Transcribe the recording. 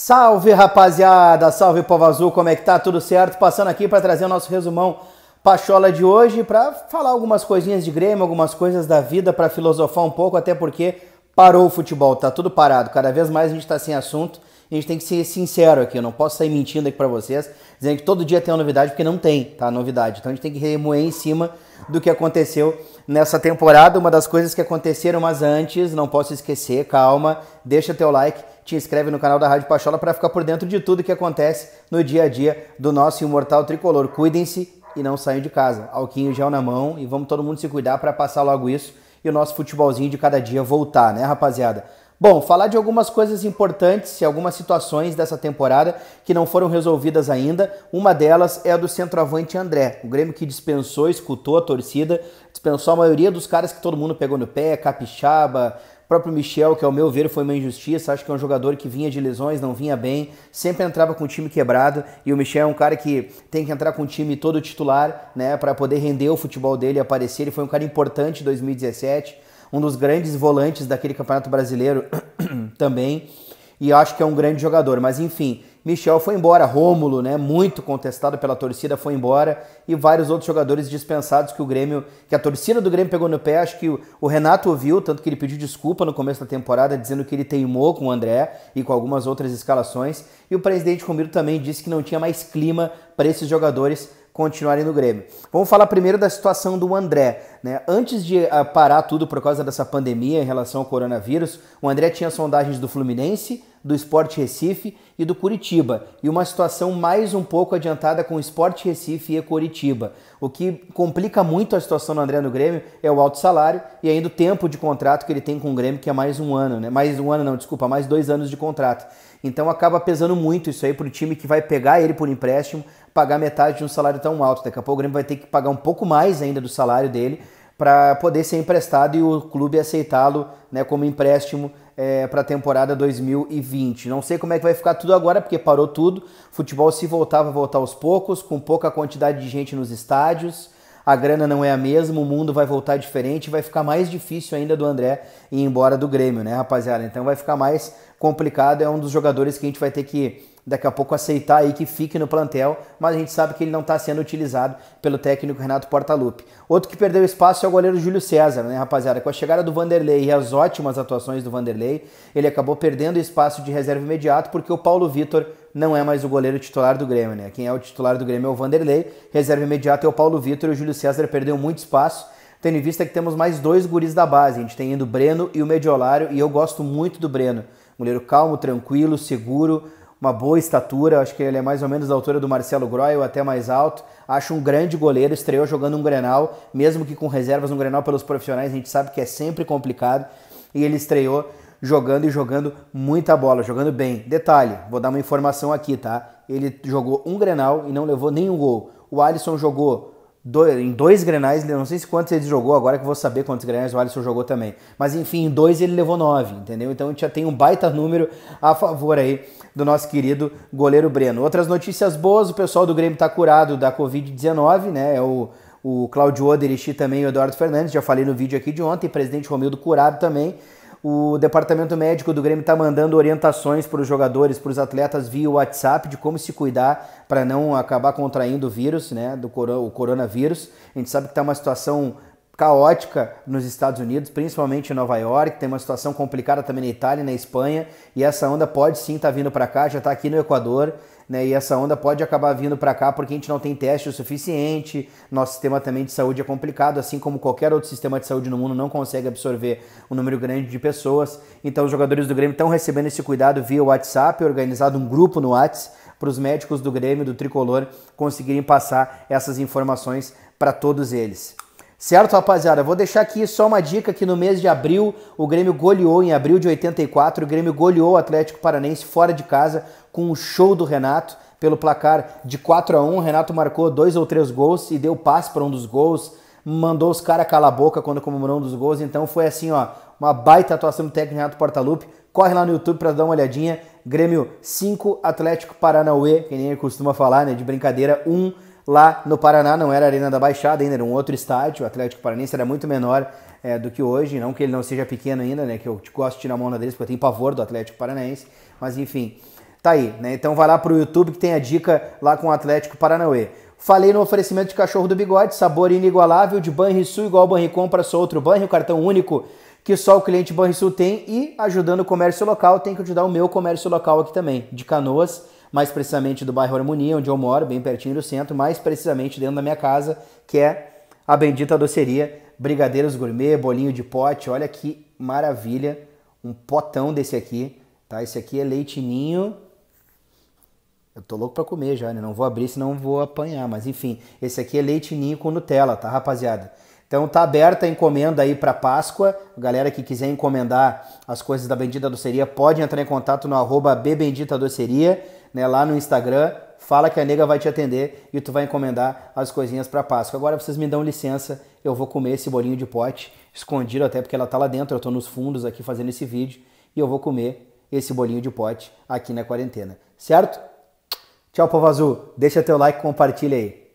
Salve rapaziada, salve povo azul, como é que tá? Tudo certo? Passando aqui para trazer o nosso resumão Pachola de hoje para falar algumas coisinhas de Grêmio, algumas coisas da vida, para filosofar um pouco, até porque parou o futebol, tá tudo parado. Cada vez mais a gente tá sem assunto a gente tem que ser sincero aqui. Eu não posso sair mentindo aqui para vocês, dizendo que todo dia tem uma novidade, porque não tem, tá? Novidade. Então a gente tem que remoer em cima do que aconteceu nessa temporada. Uma das coisas que aconteceram, mas antes, não posso esquecer, calma, deixa teu like te inscreve no canal da Rádio Pachola para ficar por dentro de tudo que acontece no dia a dia do nosso imortal tricolor. Cuidem-se e não saiam de casa. Alquinho gel na mão e vamos todo mundo se cuidar para passar logo isso e o nosso futebolzinho de cada dia voltar, né, rapaziada? Bom, falar de algumas coisas importantes e algumas situações dessa temporada que não foram resolvidas ainda. Uma delas é a do centroavante André. O Grêmio que dispensou, escutou a torcida, dispensou a maioria dos caras que todo mundo pegou no pé, Capixaba, o próprio Michel, que ao meu ver foi uma injustiça, acho que é um jogador que vinha de lesões, não vinha bem, sempre entrava com o time quebrado, e o Michel é um cara que tem que entrar com o time todo titular, né, para poder render o futebol dele aparecer. Ele foi um cara importante em 2017, um dos grandes volantes daquele Campeonato Brasileiro também, e acho que é um grande jogador, mas enfim, Michel foi embora, Rômulo, né, muito contestado pela torcida, foi embora e vários outros jogadores dispensados que o Grêmio, que a torcida do Grêmio pegou no pé, acho que o, Renato ouviu, tanto que ele pediu desculpa no começo da temporada, dizendo que ele teimou com o André e com algumas outras escalações, e o presidente Romero também disse que não tinha mais clima para esses jogadores continuarem no Grêmio. Vamos falar primeiro da situação do André. Né? Antes de uh, parar tudo por causa dessa pandemia em relação ao coronavírus, o André tinha sondagens do Fluminense, do Sport Recife e do Curitiba, e uma situação mais um pouco adiantada com o Sport Recife e Curitiba. O que complica muito a situação do André no Grêmio é o alto salário e ainda o tempo de contrato que ele tem com o Grêmio, que é mais um ano, né? Mais um ano não, desculpa, mais dois anos de contrato. Então acaba pesando muito isso aí para o time que vai pegar ele por empréstimo, pagar metade de um salário tão alto. Daqui a pouco o Grêmio vai ter que pagar um pouco mais ainda do salário dele para poder ser emprestado e o clube aceitá-lo né, como empréstimo é, para a temporada 2020. Não sei como é que vai ficar tudo agora, porque parou tudo. Futebol se voltar, vai voltar aos poucos, com pouca quantidade de gente nos estádios a grana não é a mesma, o mundo vai voltar diferente, vai ficar mais difícil ainda do André ir embora do Grêmio, né, rapaziada? Então vai ficar mais complicado, é um dos jogadores que a gente vai ter que daqui a pouco aceitar aí que fique no plantel, mas a gente sabe que ele não está sendo utilizado pelo técnico Renato Portaluppi. Outro que perdeu espaço é o goleiro Júlio César, né, rapaziada? Com a chegada do Vanderlei e as ótimas atuações do Vanderlei, ele acabou perdendo espaço de reserva imediato porque o Paulo Vitor não é mais o goleiro titular do Grêmio, né? Quem é o titular do Grêmio é o Vanderlei, reserva imediata é o Paulo Vitor e o Júlio César perdeu muito espaço, tendo em vista que temos mais dois guris da base. A gente tem indo o Breno e o Mediolário, e eu gosto muito do Breno. Goleiro calmo, tranquilo, seguro, uma boa estatura, acho que ele é mais ou menos da altura do Marcelo Groy ou até mais alto. Acho um grande goleiro, estreou jogando um Grenal, mesmo que com reservas no Grenal pelos profissionais, a gente sabe que é sempre complicado. E ele estreou jogando e jogando muita bola, jogando bem. Detalhe, vou dar uma informação aqui, tá? Ele jogou um Grenal e não levou nenhum gol. O Alisson jogou dois, em dois Grenais, não sei se quantos ele jogou, agora que vou saber quantos Grenais o Alisson jogou também. Mas enfim, em dois ele levou nove, entendeu? Então a gente já tem um baita número a favor aí do nosso querido goleiro Breno. Outras notícias boas, o pessoal do Grêmio tá curado da Covid-19, né? É o o Claudio Oderich também o Eduardo Fernandes, já falei no vídeo aqui de ontem, presidente Romildo curado também. O departamento médico do Grêmio está mandando orientações para os jogadores, para os atletas via WhatsApp de como se cuidar para não acabar contraindo o vírus, né, do o coronavírus. A gente sabe que está uma situação caótica nos Estados Unidos, principalmente em Nova York, tem uma situação complicada também na Itália na Espanha, e essa onda pode sim estar tá vindo para cá, já está aqui no Equador, né? E essa onda pode acabar vindo para cá porque a gente não tem teste o suficiente. Nosso sistema também de saúde é complicado, assim como qualquer outro sistema de saúde no mundo não consegue absorver um número grande de pessoas. Então os jogadores do Grêmio estão recebendo esse cuidado via WhatsApp, organizado um grupo no WhatsApp para os médicos do Grêmio do Tricolor conseguirem passar essas informações para todos eles. Certo, rapaziada? Vou deixar aqui só uma dica que no mês de abril o Grêmio goleou, em abril de 84, o Grêmio goleou o Atlético Paranense fora de casa com um show do Renato pelo placar de 4 a 1 O Renato marcou dois ou três gols e deu passe para um dos gols, mandou os caras calar a boca quando comemorou um dos gols. Então foi assim, ó, uma baita atuação do técnico Renato Portaluppi. Corre lá no YouTube para dar uma olhadinha. Grêmio 5, Atlético Paranauê, que nem ele costuma falar, né, de brincadeira, 1. Um, Lá no Paraná não era a Arena da Baixada ainda, era um outro estádio. O Atlético Paranense era muito menor é, do que hoje. Não que ele não seja pequeno ainda, né? Que eu gosto de tirar a mão na deles, porque eu tenho pavor do Atlético Paranaense. Mas enfim, Tá aí, né? Então vai lá pro YouTube que tem a dica lá com o Atlético Paranauê. Falei no oferecimento de cachorro do bigode, sabor inigualável, de Banrisul igual Banri compra só outro banho, cartão único que só o cliente Banrisul tem e ajudando o comércio local, tem que ajudar o meu comércio local aqui também, de Canoas, mais precisamente do bairro Harmonia, onde eu moro, bem pertinho do centro, mais precisamente dentro da minha casa, que é a bendita doceria Brigadeiros Gourmet, bolinho de pote, olha que maravilha, um potão desse aqui, tá? Esse aqui é leitinho eu tô louco pra comer já, né? Não vou abrir, senão vou apanhar. Mas enfim, esse aqui é leite ninho com Nutella, tá, rapaziada? Então tá aberta a encomenda aí para Páscoa. Galera que quiser encomendar as coisas da Bendita Doceria, pode entrar em contato no arroba Doceria, né, lá no Instagram. Fala que a nega vai te atender e tu vai encomendar as coisinhas para Páscoa. Agora vocês me dão licença, eu vou comer esse bolinho de pote, escondido até porque ela tá lá dentro, eu tô nos fundos aqui fazendo esse vídeo e eu vou comer esse bolinho de pote aqui na quarentena. Certo? Tchau, povo azul. Deixa teu like, compartilha aí.